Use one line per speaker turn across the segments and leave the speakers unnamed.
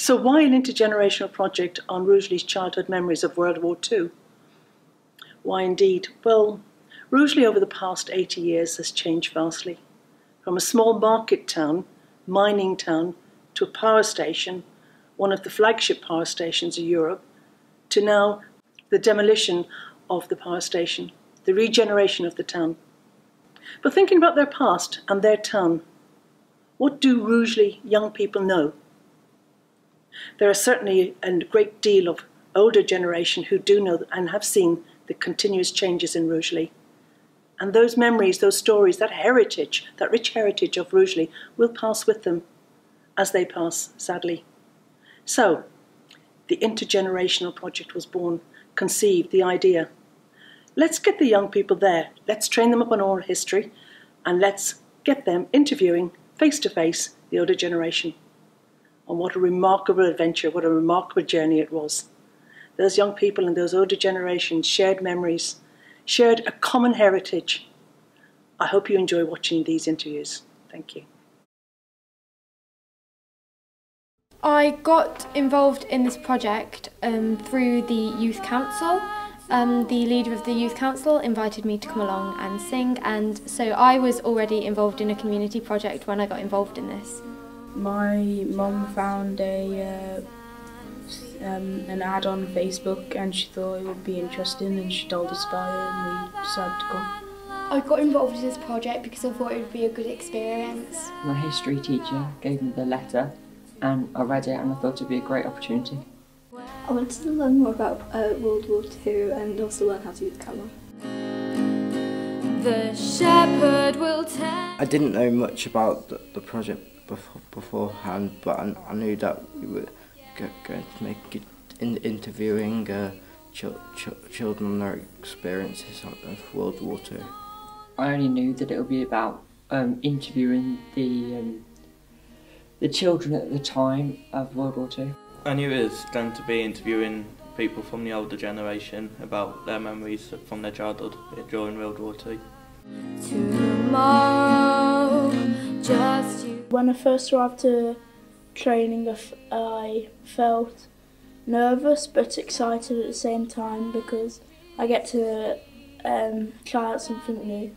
So, why an intergenerational project on Rugeley's childhood memories of World War II? Why indeed? Well, Rugeley over the past 80 years has changed vastly. From a small market town, mining town, to a power station, one of the flagship power stations of Europe, to now the demolition of the power station, the regeneration of the town. But thinking about their past and their town, what do Rugeley young people know? There are certainly a great deal of older generation who do know and have seen the continuous changes in Rugeley. And those memories, those stories, that heritage, that rich heritage of Rugeley will pass with them as they pass, sadly. So, the intergenerational project was born, conceived, the idea. Let's get the young people there. Let's train them up on oral history and let's get them interviewing face to face the older generation. And what a remarkable adventure, what a remarkable journey it was. Those young people and those older generations shared memories, shared a common heritage. I hope you enjoy watching these interviews. Thank you.
I got involved in this project um, through the Youth Council. Um, the leader of the Youth Council invited me to come along and sing and so I was already involved in a community project when I got involved in this.
My mum found a uh, um, an ad on Facebook and she thought it would be interesting and she told us about it and we decided to come.
I got involved in this project because I thought it would be a good experience.
My history teacher gave me the letter and I read it and I thought it would be a great opportunity.
I wanted to learn more about uh, World War II and also learn how to use the camera.
The shepherd will tell.
I didn't know much about the, the project before, beforehand, but I, I, knew that we were going to make it in interviewing uh, ch ch children and their experiences of World War II.
I only knew that it would be about um, interviewing the um, the children at the time of World War II.
I knew it was going to be interviewing people from the older generation about their memories from their childhood during World War II.
Tomorrow, just you.
When I first arrived to training, I felt nervous but excited at the same time because I get to um, try out something new.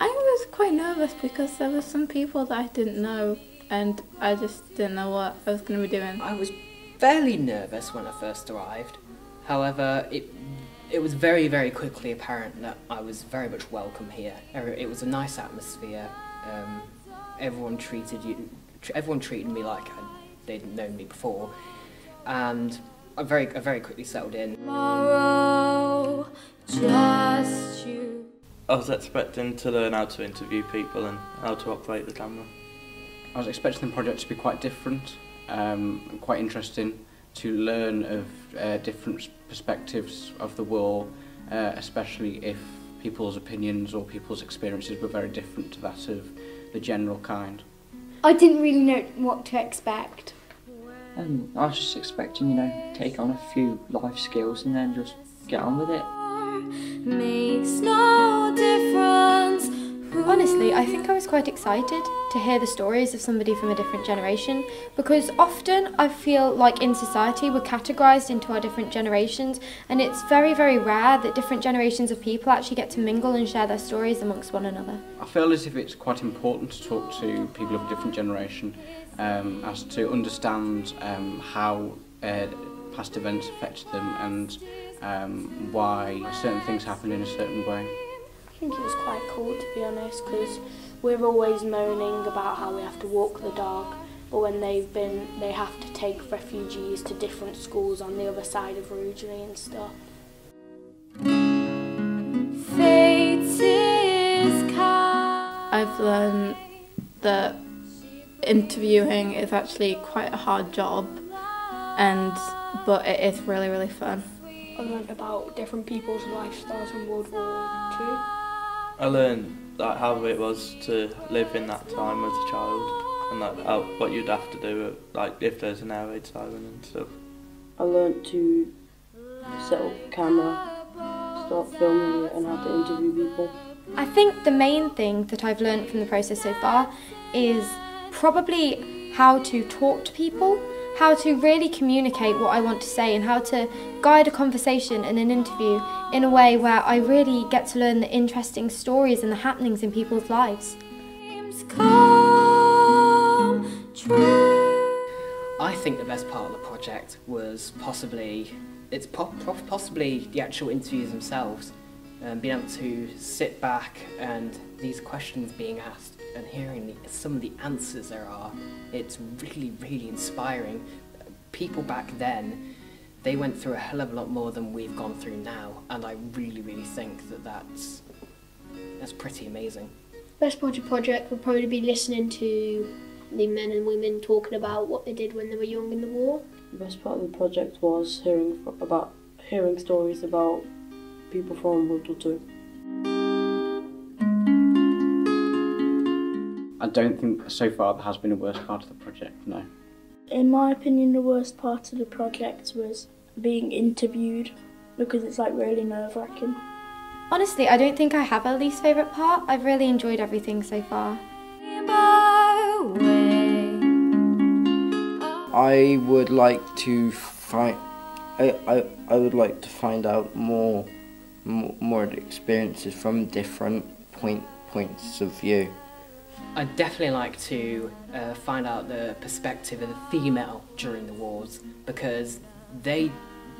I was quite nervous because there were some people that I didn't know and I just didn't know what I was going to be doing.
I was fairly nervous when I first arrived. However, it it was very, very quickly apparent that I was very much welcome here. It was a nice atmosphere. Um, everyone treated you, everyone treated me like they'd known me before, and I very, I very quickly settled in.
Tomorrow, just you.
I was expecting to learn how to interview people and how to operate the camera.
I was expecting the project to be quite different, um, quite interesting to learn of uh, different perspectives of the war, uh, especially if people's opinions or people's experiences were very different to that of the general kind.
I didn't really know what to expect.
Um, I was just expecting, you know, take on a few life skills and then just get on with it.
Makes no difference
Honestly, I think I was quite excited to hear the stories of somebody from a different generation because often I feel like in society we're categorised into our different generations and it's very, very rare that different generations of people actually get to mingle and share their stories amongst one another.
I feel as if it's quite important to talk to people of a different generation um, as to understand um, how uh, past events affected them and um, why certain things happen in a certain way.
I think it was quite cool to be honest because we're always moaning about how we have to walk the dog but when they've been they have to take refugees to different schools on the other side of Rugeley and stuff.
I've learned that interviewing is actually quite a hard job and but it is really really fun.
I learned about different people's lifestyles in World War II.
I learned that how it was to live in that time as a child and that how, what you'd have to do like if there's an air raid siren and stuff.
I learned to set up a camera, start filming it and how to interview people.
I think the main thing that I've learned from the process so far is probably how to talk to people, how to really communicate what I want to say, and how to guide a conversation in an interview in a way where I really get to learn the interesting stories and the happenings in people's lives.
I think the best part of the project was possibly it's po- possibly the actual interviews themselves, um, being able to sit back and these questions being asked and hearing the, some of the answers there are. It's really, really inspiring. People back then, they went through a hell of a lot more than we've gone through now, and I really, really think that that's that's pretty amazing.
The best part of the project would probably be listening to the men and women talking about what they did when they were young in the war.
The best part of the project was hearing about hearing stories about people from World War Two.
I don't think so far there has been a worst part of the project, no.
In my opinion, the worst part of the project was being interviewed because it's like really nerve wracking.
Honestly, I don't think I have a least favourite part. I've really enjoyed everything so far.
I would like to find. I, I, I would like to find out more, more, more experiences from different point points of view.
I'd definitely like to uh, find out the perspective of the female during the wars because they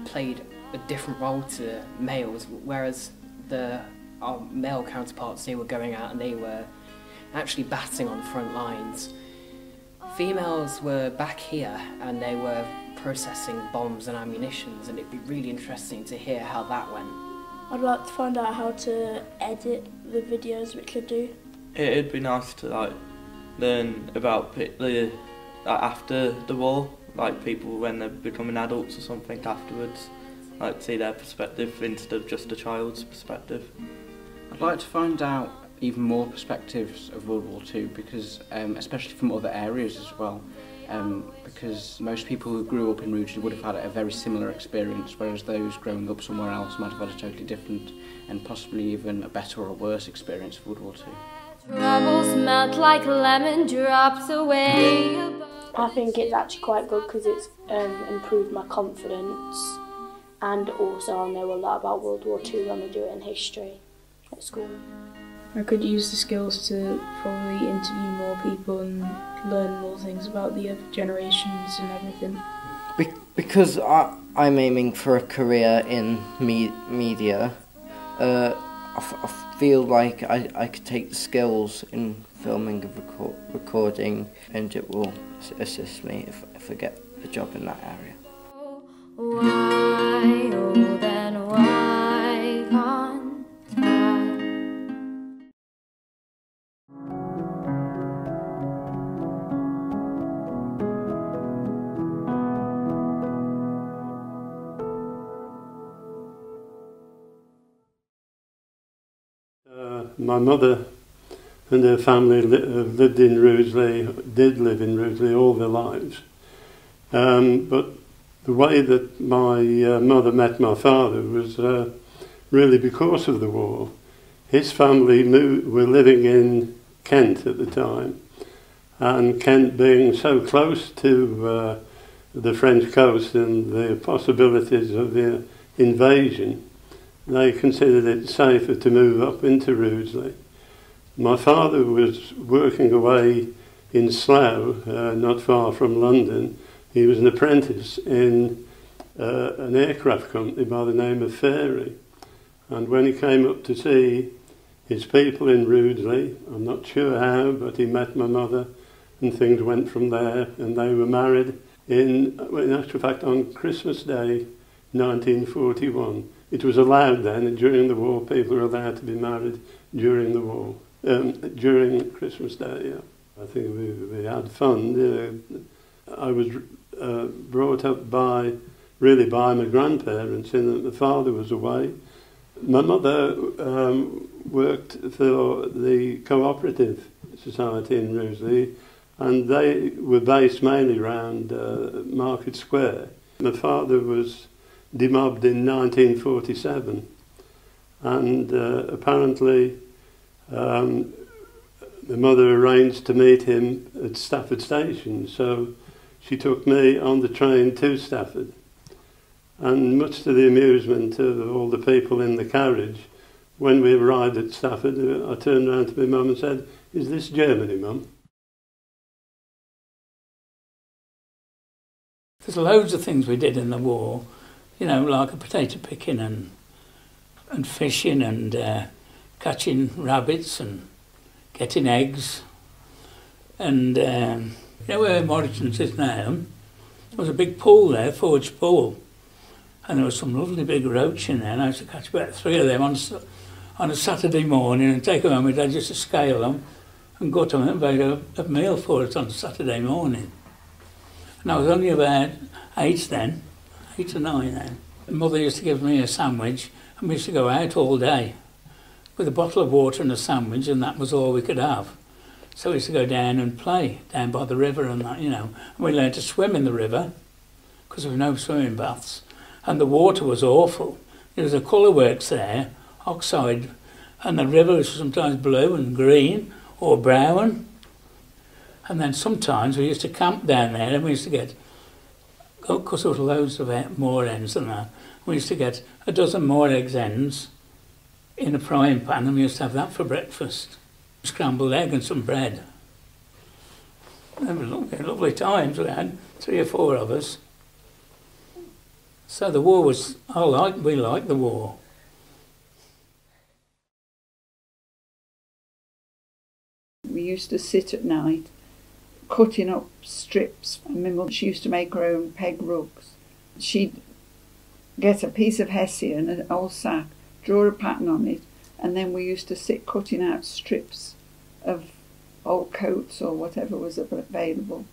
played a different role to males, whereas the our male counterparts they were going out and they were actually batting on the front lines. Females were back here and they were processing bombs and ammunitions, and it'd be really interesting to hear how that went.
I'd like to find out how to edit the videos, which I do.
It'd be nice to like learn about the after the war, like people when they're becoming adults or something afterwards, like see their perspective instead of just a child's perspective.
I'd like to find out even more perspectives of World War II because, um, especially from other areas as well, um, because most people who grew up in Rugeley would have had a very similar experience, whereas those growing up somewhere else might have had a totally different and possibly even a better or worse experience of World War II.
Troubles melt like lemon drops away.
I think it's actually quite good because it's um, improved my confidence and also I know a lot about World War II when we do it in history at school.
I could use the skills to probably interview more people and learn more things about the other generations and everything.
Be- because I, I'm aiming for a career in me- media, uh, I, feel like I, I could take the skills in filming and record- recording and it will assist me if, if I get a job in that area.
Why, oh
my mother and her family li- uh, lived in Rugeley, did live in Rugeley all their lives. Um, but the way that my uh, mother met my father was uh, really because of the war. His family moved, were living in Kent at the time, and Kent being so close to uh, the French coast and the possibilities of the invasion, they considered it safer to move up into Rudesley. My father was working away in Slough, uh, not far from London. He was an apprentice in uh, an aircraft company by the name of Fairy. And when he came up to see his people in Rudesley, I'm not sure how, but he met my mother and things went from there and they were married in, well, in actual fact on Christmas Day 1941. It was allowed then, during the war, people were allowed to be married during the war, um, during Christmas Day, yeah. I think we, we had fun. I was uh, brought up by, really by my grandparents in that my father was away. My mother um, worked for the Cooperative Society in Rugeley, and they were based mainly around uh, Market Square. My father was demobbed in 1947, and uh, apparently um, the mother arranged to meet him at Stafford Station, so she took me on the train to Stafford. And much to the amusement of all the people in the carriage, when we arrived at Stafford, I turned around to my mum and said, Is this Germany, mum?
There's loads of things we did in the war, you know, like a potato picking and and fishing and uh, catching rabbits and getting eggs. And um, you know where Morrison's is now? There was a big pool there, Forge Pool. And there was some lovely big roach in there, and I used to catch about three of them on, on a Saturday morning and take them home with dad just to scale them and gut them and make a, a meal for us on Saturday morning. And I was only about eight then, eight or nine then. Mother used to give me a sandwich and we used to go out all day with a bottle of water and a sandwich and that was all we could have. So we used to go down and play down by the river and that, you know. And we learned to swim in the river because there were no swimming baths. And the water was awful. There was a colour works there, oxide, and the river was sometimes blue and green or brown. And then sometimes we used to camp down there and we used to get, because there was loads of more ends than that, we used to get a dozen more eggs ends in a frying pan and we used to have that for breakfast. Scrambled egg and some bread. They were lovely, lovely times we had, three or four of us. So the war was, I like, we liked the war.
We used to sit at night cutting up strips. And she used to make her own peg rugs. She'd get a piece of hessian, an old sack, draw a pattern on it, and then we used to sit cutting out strips of old coats or whatever was available.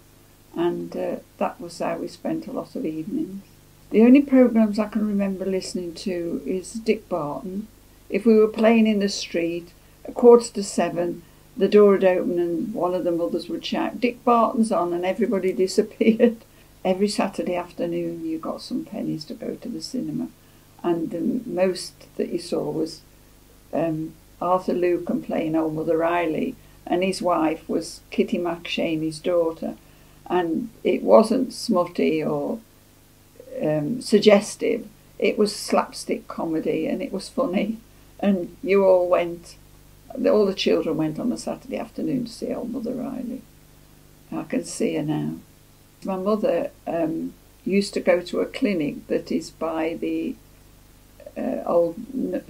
And uh, that was how we spent a lot of evenings. The only programs I can remember listening to is Dick Barton. If we were playing in the street, a quarter to seven, the door would open and one of the mothers would shout, Dick Barton's on, and everybody disappeared. Every Saturday afternoon, you got some pennies to go to the cinema, and the most that you saw was um, Arthur Lucan playing Old Mother Riley, and his wife was Kitty McShane's daughter, and it wasn't smutty or um, suggestive. It was slapstick comedy, and it was funny, and you all went all the children went on a Saturday afternoon to see old Mother Riley. I can see her now. My mother um, used to go to a clinic that is by the uh, old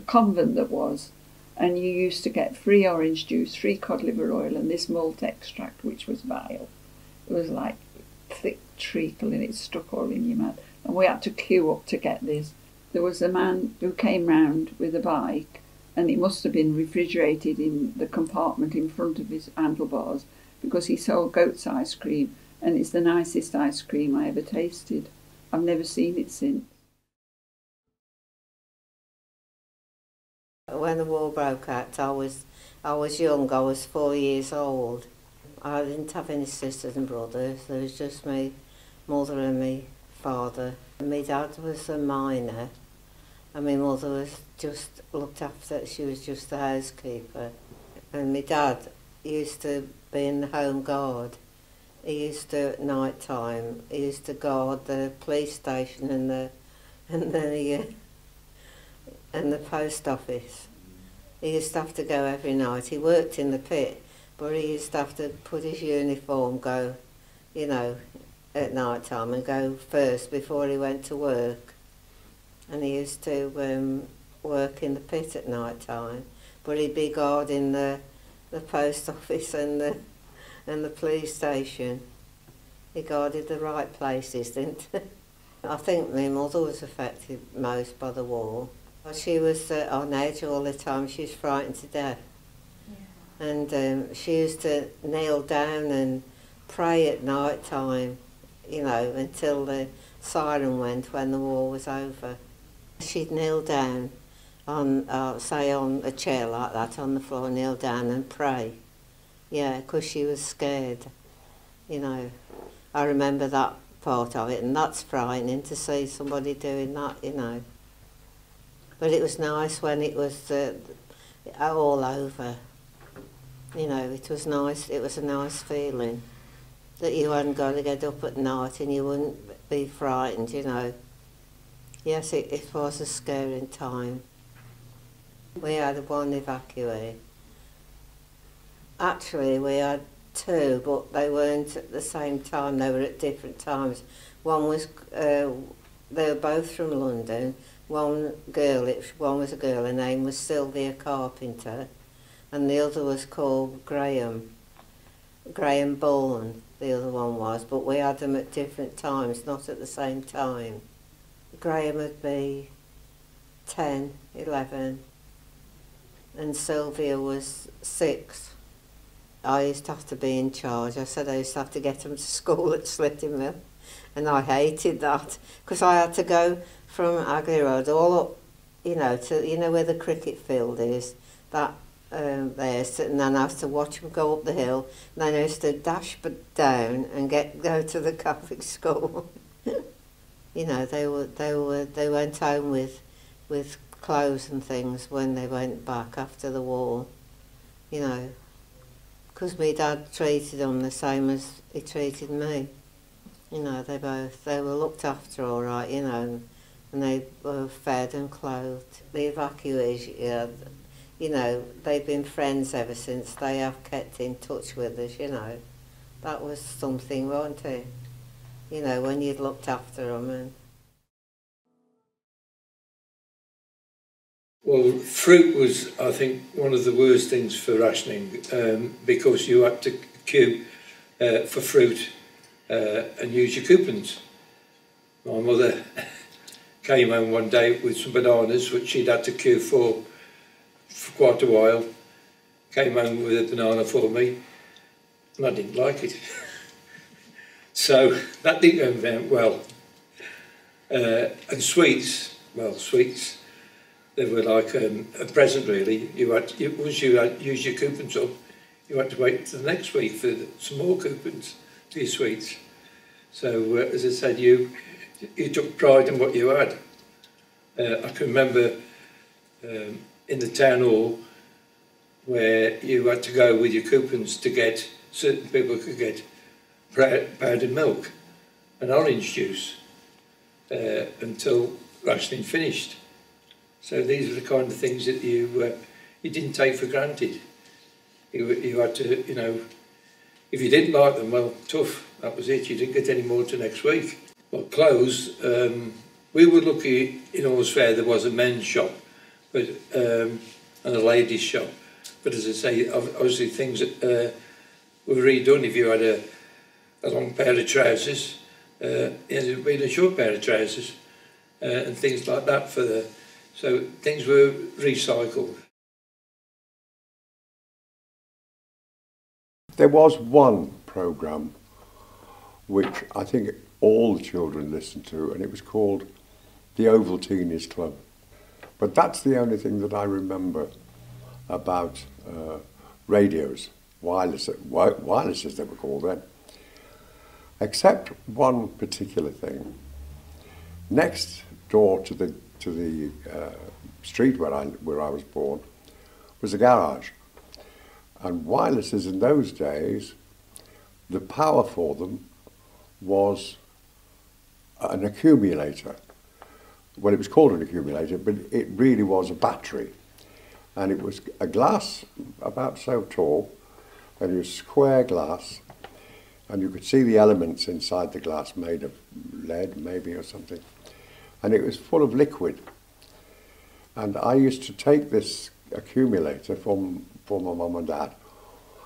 convent that was, and you used to get free orange juice, free cod liver oil, and this malt extract, which was vile. It was like thick treacle, and it stuck all in your mouth. And we had to queue up to get this. There was a man who came round with a bike and it must have been refrigerated in the compartment in front of his handlebars because he sold goat's ice cream and it's the nicest ice cream I ever tasted. I've never seen it since.
When the war broke out, I was, I was young, I was four years old. I didn't have any sisters and brothers, there was just me, mother and me father. My dad was a miner and my mother was just looked after, she was just the housekeeper. And my dad used to be in the home guard. He used to, at night time, he used to guard the police station and the, and the, uh, and the post office. He used to have to go every night. He worked in the pit, but he used to have to put his uniform, go, you know, at night time and go first before he went to work and he used to um, work in the pit at night time. But he'd be guarding the the post office and the and the police station. He guarded the right places, didn't he? I think my mother was affected most by the war. She was uh, on edge all the time. She was frightened to death. Yeah. And um, she used to kneel down and pray at night time, you know, until the siren went when the war was over. She'd kneel down on, uh, say, on a chair like that on the floor, kneel down and pray. Yeah, because she was scared, you know. I remember that part of it, and that's frightening to see somebody doing that, you know. But it was nice when it was uh, all over. You know, it was nice. It was a nice feeling that you hadn't got to get up at night and you wouldn't be frightened. You know. Yes, it, it was a scary time. We had one evacuee. Actually, we had two, but they weren't at the same time. They were at different times. One was, uh, they were both from London. One girl, it, one was a girl, her name was Sylvia Carpenter, and the other was called Graham. Graham Bourne, the other one was, but we had them at different times, not at the same time. Graham would be 10, 11, and Sylvia was 6. I used to have to be in charge. I said I used to have to get them to school at Slitting Mill, and I hated that because I had to go from Agley Road all up, you know, to you know where the cricket field is, that um, there, and then I have to watch them go up the hill, and then I used to dash down and get go to the Catholic school. you know, they were they were they went home with with clothes and things when they went back after the war. You know, because my dad treated them the same as he treated me. You know, they both, they were looked after all right, you know, and, and they were fed and clothed. The evacuees, yeah, uh, you know, they've been friends ever since. They have kept in touch with us, you know. That was something, wasn't it? You know, when you'd looked after them and...
Well, fruit was, I think, one of the worst things for rationing um, because you had to queue uh, for fruit uh, and use your coupons. My mother came home one day with some bananas which she'd had to queue for for quite a while. Came home with a banana for me and I didn't like it. so that didn't go very well. Uh, and sweets, well, sweets, they were like um, a present really. You had once you had used your coupons up, you had to wait to the next week for some more coupons to your sweets. So uh, as I said, you you took pride in what you had. Uh, I can remember um, in the town hall where you had to go with your coupons to get certain people could get powdered milk and orange juice uh, until rationing finished. So these were the kind of things that you uh, you didn't take for granted. You, you had to, you know, if you didn't like them, well, tough, that was it. You didn't get any more to next week. Well, clothes, um, we were lucky in Alls Fair there was a men's shop but um, and a ladies shop. But as I say, obviously things that uh, were redone. If you had a, a long pair of trousers, uh, it had been a short pair of trousers uh, and things like that for the so things were recycled.
There was one programme which I think all the children listened to, and it was called the Ovaltineys Club. But that's the only thing that I remember about uh, radios, wireless, wireless as they were called then. Except one particular thing. Next door to the to the uh, street where I, where I was born was a garage. And wirelesses in those days, the power for them was an accumulator. Well, it was called an accumulator, but it really was a battery. And it was a glass about so tall, and it was square glass, and you could see the elements inside the glass made of lead, maybe, or something and it was full of liquid. And I used to take this accumulator from, from my mum and dad,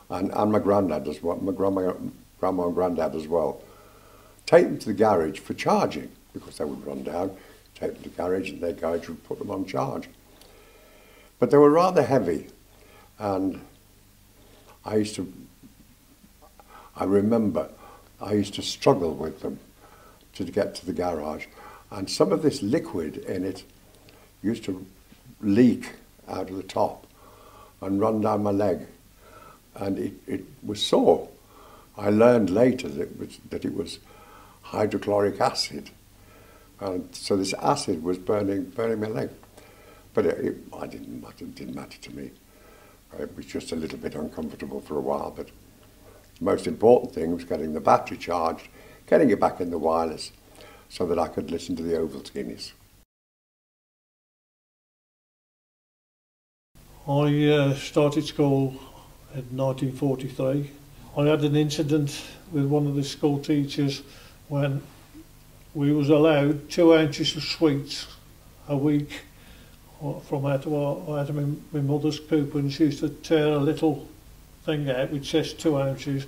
and, and my granddad as well, my grandma, grandma and granddad as well, take them to the garage for charging, because they would run down, take them to the garage, and their garage would put them on charge. But they were rather heavy, and I used to, I remember, I used to struggle with them to get to the garage. And some of this liquid in it used to leak out of the top and run down my leg. And it, it was sore. I learned later that it was, that it was hydrochloric acid. And so this acid was burning, burning my leg. But it, it, I didn't, it didn't matter to me. It was just a little bit uncomfortable for a while, but the most important thing was getting the battery charged, getting it back in the wireless so that I could listen to the Ovaltinis.
I uh, started school in 1943. I had an incident with one of the school teachers when we was allowed two ounces of sweets a week uh, from out of, our, out of my, my mother's coupons. She used to tear a little thing out which says two ounces.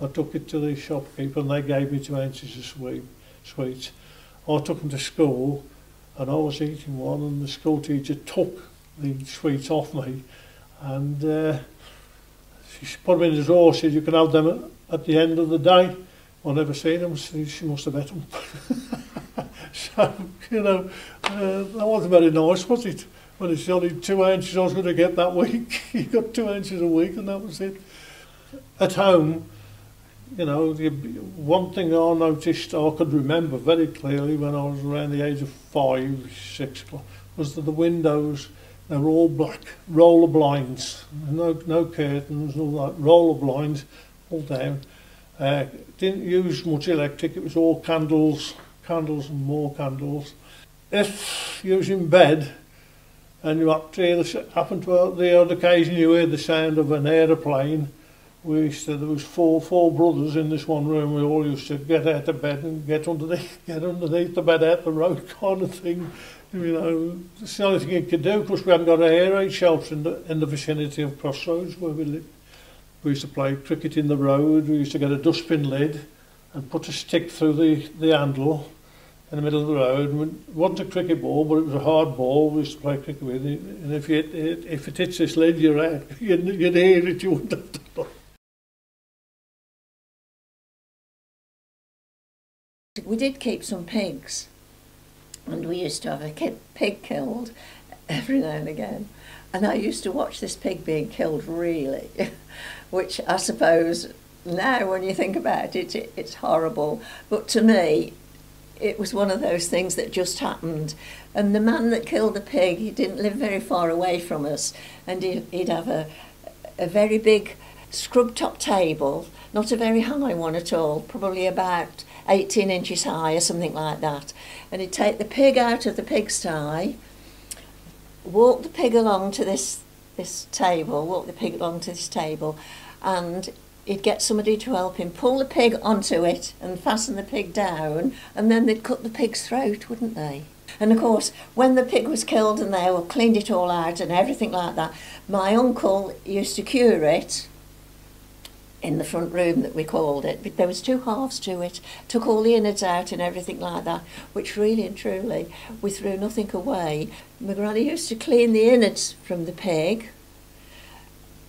I took it to the shopkeeper and they gave me two ounces of sweet, sweets. I took them to school and I was eating one and the school teacher took the sweets off me and uh, she put them in the drawer said you can have them at the end of the day. I never seen them so she must have ate them so you know uh, that wasn't very nice was it? When it's only two inches I was going to get that week. You got two inches a week and that was it. At home you know, one thing I noticed, I could remember very clearly when I was around the age of five, six, was that the windows, they were all black, roller blinds, no, no curtains, all that, roller blinds, all down. Uh, didn't use much electric, it was all candles, candles and more candles. If you was in bed and you happen to have the odd occasion you hear the sound of an aeroplane, we used to, there was four four brothers in this one room. We all used to get out of bed and get underneath get underneath the bed out the road kind of thing. You know, it's the only thing you could do because we hadn't got a air raid shelves in the in the vicinity of Crossroads where we lived. We used to play cricket in the road. We used to get a dustbin lid and put a stick through the, the handle in the middle of the road. It wasn't a cricket ball, but it was a hard ball we used to play cricket with. It. And if, you, if it hits this lid, you're out. You'd, you'd hear it, you wouldn't have to look.
We did keep some pigs, and we used to have a pig killed every now and again. And I used to watch this pig being killed really, which I suppose now when you think about it, it, it's horrible. But to me, it was one of those things that just happened. And the man that killed the pig, he didn't live very far away from us, and he'd, he'd have a, a very big scrub top table, not a very high one at all, probably about 18 inches high or something like that. And he'd take the pig out of the pigsty, walk the pig along to this this table, walk the pig along to this table, and he'd get somebody to help him pull the pig onto it and fasten the pig down, and then they'd cut the pig's throat, wouldn't they? And of course, when the pig was killed and they were cleaned it all out and everything like that, my uncle used to cure it in the front room that we called it. But there was two halves to it. Took all the innards out and everything like that, which really and truly we threw nothing away. My granny used to clean the innards from the pig,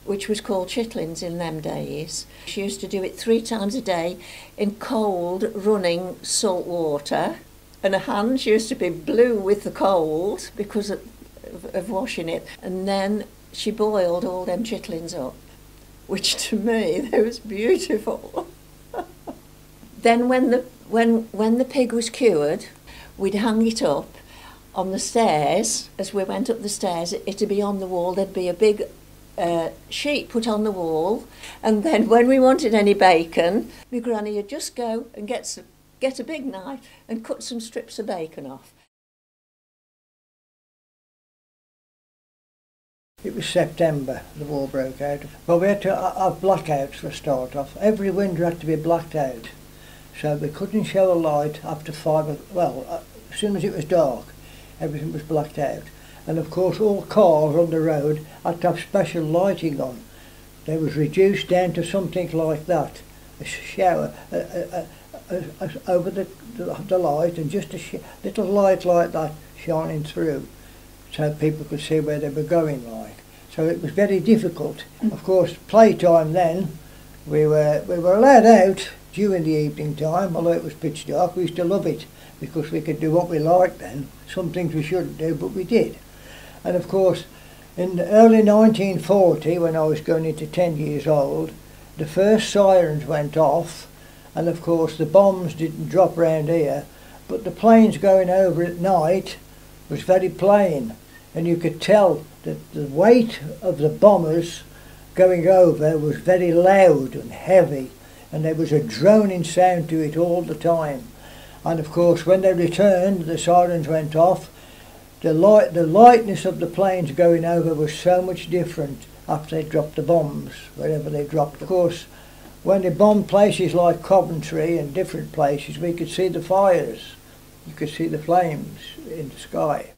which was called chitlins in them days. She used to do it three times a day in cold, running salt water. And her hands used to be blue with the cold because of, of, of washing it. And then she boiled all them chitlins up which to me that was beautiful. then when the when when the pig was cured, we'd hang it up on the stairs as we went up the stairs. It, it'd be on the wall. There'd be a big uh, sheet put on the wall, and then when we wanted any bacon, my granny would just go and get some, get a big knife and cut some strips of bacon off.
It was September, the war broke out. But we had to have blackouts for a start off. Every window had to be blacked out. So we couldn't show a light after five, well, uh, as soon as it was dark, everything was blacked out. And of course all cars on the road had to have special lighting on. They was reduced down to something like that. A shower uh, uh, over the, the, the, light and just a little light like that shining through so people could see where they were going like. So it was very difficult. Of course, playtime then, we were, we were allowed out during the evening time, although it was pitch dark, we used to love it because we could do what we liked then. Some things we shouldn't do, but we did. And of course, in the early 1940, when I was going into 10 years old, the first sirens went off, and of course the bombs didn't drop round here, but the planes going over at night was very plain and you could tell that the weight of the bombers going over was very loud and heavy and there was a droning sound to it all the time. And of course when they returned the sirens went off. The light the lightness of the planes going over was so much different after they dropped the bombs, wherever they dropped. Of course when they bombed places like Coventry and different places we could see the fires. You could see the flames in the sky.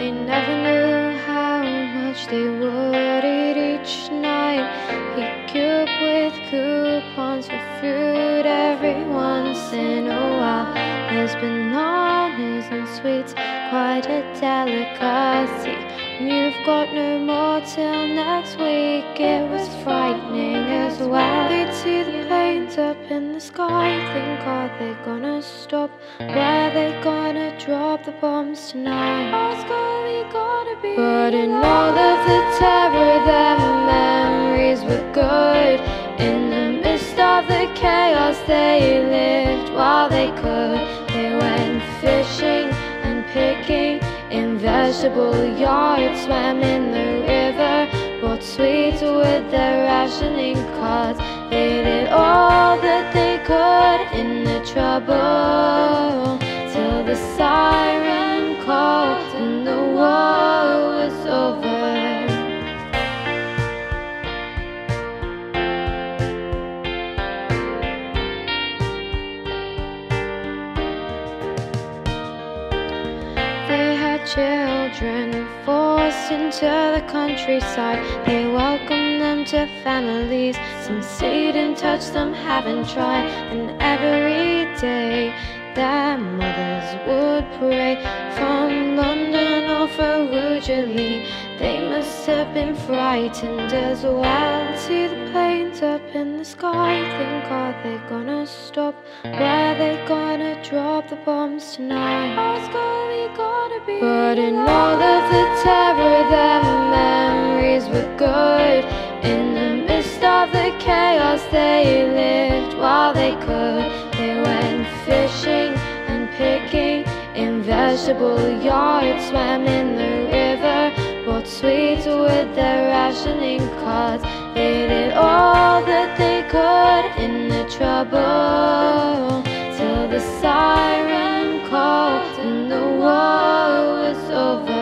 They never knew how much they would each night. He could with coupons for fruit every once in a while. There's bananas and sweets, quite a delicacy. When you've got no more till next week, it was frightening as well. They'd see the planes up in the sky, think, are they gonna stop? Where they gonna drop the bombs tonight? Oscar, gotta be. But in all of the terror, their memories were good. In the midst of the chaos, they lived while they could. They went fishing and picking in vegetable yards, swam in the river, sweets with their rationing cards. They did all that they could in the trouble countryside. They welcomed them to families. Some stayed and touch them, haven't tried. And every day their mothers would pray from London or Ferruginous. They must have been frightened as well. See the planes up in the sky. Think, are they gonna stop? Where they gonna drop the bombs tonight? Oscar, we gotta be. But in all of the terror, their memories they lived while they could. They went fishing and picking in vegetable yards, swam in the river, bought sweets with their rationing cards. They did all that they could in the trouble till the siren called and the war was over.